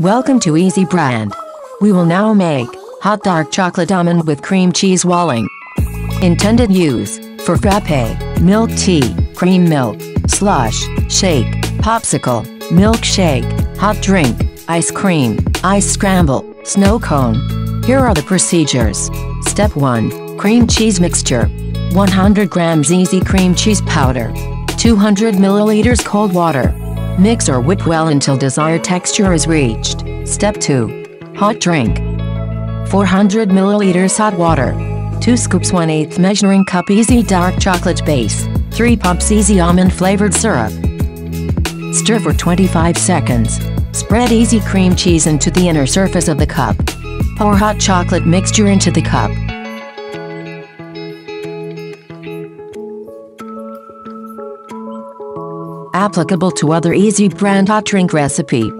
Welcome to Easy Brand. We will now make hot dark chocolate almond with cream cheese walling. Intended use for frappe, milk tea, cream milk, slush, shake, popsicle, milkshake, hot drink, ice cream, ice scramble, snow cone. Here are the procedures. Step 1. Cream cheese mixture. 100 grams easy cream cheese powder. 200 milliliters cold water. Mix or whip well until desired texture is reached. Step 2. Hot drink. 400 milliliters hot water. 2 scoops 1 8 measuring cup easy dark chocolate base. 3 pumps easy almond flavored syrup. Stir for 25 seconds. Spread easy cream cheese into the inner surface of the cup. Pour hot chocolate mixture into the cup. Applicable to other easy brand hot drink recipe.